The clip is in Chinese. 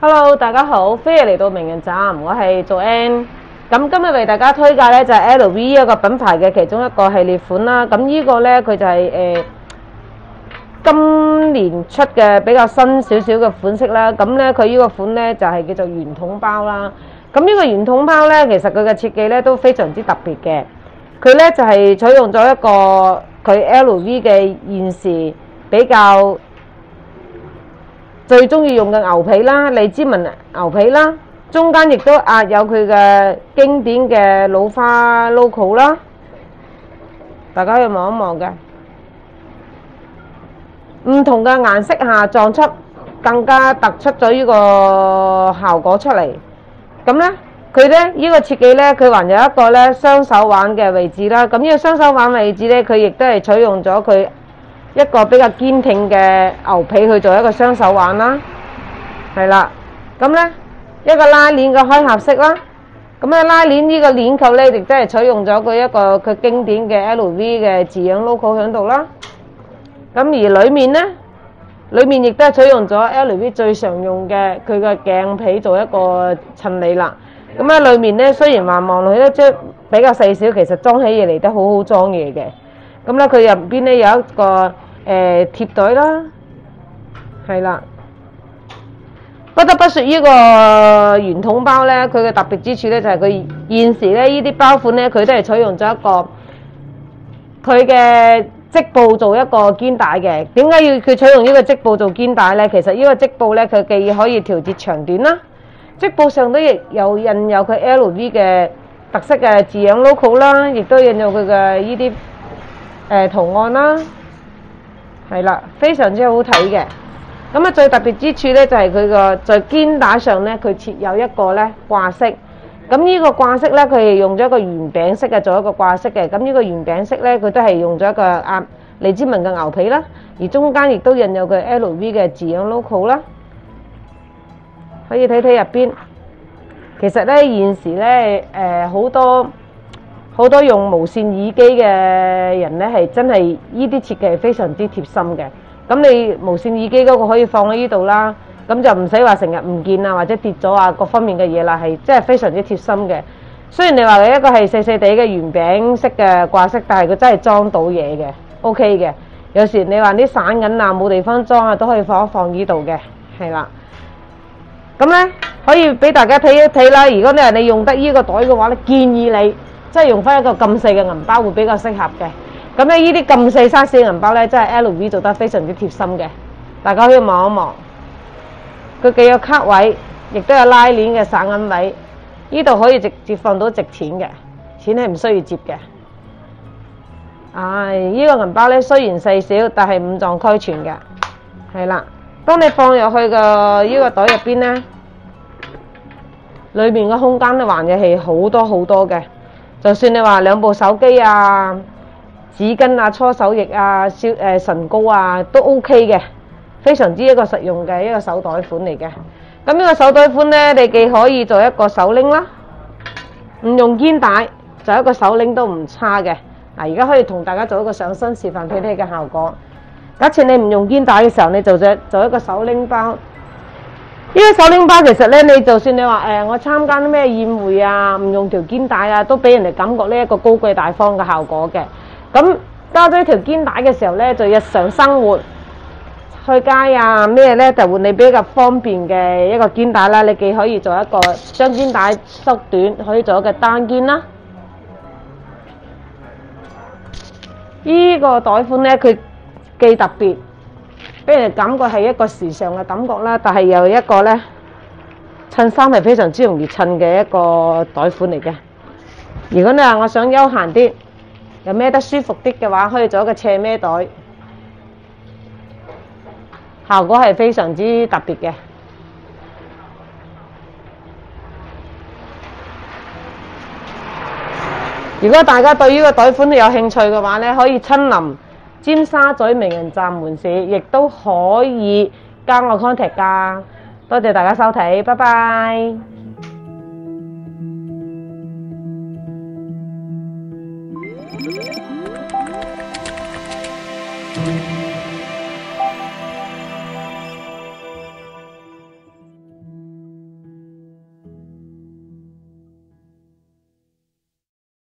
Hello，大家好，歡迎嚟到名人站，我係做 N。咁今日為大家推介咧就係 LV 一個品牌嘅其中一個系列款啦。咁呢個咧佢就係誒今年出嘅比較新少少嘅款式啦。咁咧佢呢個款咧就係叫做圓筒包啦。咁呢個圓筒包咧其實佢嘅設計咧都非常之特別嘅。佢咧就係採用咗一個佢 LV 嘅現時比較最中意用嘅牛皮啦，荔枝紋牛皮啦，中間亦都壓有佢嘅經典嘅老花 logo 啦，大家可以望一望嘅，唔同嘅顏色下撞出更加突出咗呢個效果出嚟。咁咧，佢咧呢個設計咧，佢還有一個咧雙手腕嘅位置啦。咁呢個雙手腕位置咧，佢亦都係採用咗佢。一個比較堅挺嘅牛皮去做一個雙手環啦，係啦，咁咧一個拉鏈嘅開合式啦，咁咧拉鏈呢個鏈扣咧亦都係採用咗佢一個佢經典嘅 LV 嘅字樣 logo 喺度啦，咁而裏面咧，裏面亦都係採用咗 LV 最常用嘅佢嘅鏡皮做一個襯里啦，咁咧裏面咧雖然話望落去咧即比較細小，其實裝起嘢嚟都好好裝嘢嘅，咁咧佢入邊咧有一個。誒貼袋啦，係啦，不得不説呢個圓筒包咧，佢嘅特別之處咧就係佢現時咧呢啲包款咧，佢都係採用咗一個佢嘅織布做一個肩帶嘅。點解要佢採用呢個織布做肩帶咧？其實呢個織布咧，佢既可以調節長短啦，織布上都亦有印有佢 LV 嘅特色嘅字樣 logo 啦，亦都印有佢嘅呢啲誒圖案啦。係啦，非常之好睇嘅。咁啊，最特別之處咧就係佢個在肩帶上咧，佢設有一個咧掛飾。咁呢個掛飾咧，佢係用咗一個圓餅式嘅做一個掛飾嘅。咁呢個圓餅式咧，佢都係用咗一個啊荔枝紋嘅牛皮啦，而中間亦都印有佢 LV 嘅字樣 logo 啦。可以睇睇入邊。其實咧現時咧誒好多。好多用無線耳機嘅人咧，係真係依啲設計係非常之貼心嘅。咁你無線耳機嗰個可以放喺呢度啦，咁就唔使話成日唔見啊，或者跌咗啊，各方面嘅嘢啦，係真係非常之貼心嘅。雖然你話佢一個係細細地嘅圓餅式嘅掛飾，但係佢真係裝到嘢嘅，OK 嘅。有時你話啲散銀啊冇地方裝啊，都可以放一放呢度嘅，係啦。咁咧可以俾大家睇一睇啦。如果你話你用得呢個袋嘅話咧，建議你。即係用翻一個咁細嘅銀包會比較適合嘅。咁咧呢啲咁細 size 嘅銀包咧，真係 LV 做得非常之貼心嘅。大家可以望一望，佢既有卡位，亦都有拉鏈嘅散銀位。呢度可以直接放到值錢嘅，錢係唔需要接嘅。唉，呢個銀包咧雖然細小，但係五臟俱全嘅。係啦，當你放入去個呢個袋入邊咧，裏面嘅空間咧還嘅係好多好多嘅。就算你話兩部手機啊、紙巾啊、搓手液啊、消誒唇膏啊，都 OK 嘅，非常之一個實用嘅一個手袋款嚟嘅。咁呢個手袋款咧，你既可以做一個手拎啦，唔用肩帶，就一個手拎都唔差嘅。嗱，而家可以同大家做一個上身示範睇睇嘅效果。假設你唔用肩帶嘅時候，你做隻做一個手拎包。呢個手拎包其實咧，你就算你話誒，我參加啲咩宴會啊，唔用條肩帶啊，都俾人哋感覺呢一個高貴大方嘅效果嘅。咁加咗條肩帶嘅時候咧，就日常生活去街啊咩咧，就換你比較方便嘅一個肩帶啦。你既可以做一個將肩帶縮短，可以做一個單肩啦。呢個袋款咧，佢既特別。俾人感覺係一個時尚嘅感覺啦，但係又一個咧襯衫係非常之容易襯嘅一個袋款嚟嘅。如果你話我想休閒啲，又孭得舒服啲嘅話，可以做一個斜孭袋，效果係非常之特別嘅。如果大家對呢個袋款有興趣嘅話咧，可以親臨。尖沙咀名人站門市，亦都可以加我 contact 㗎。多謝大家收睇，拜拜。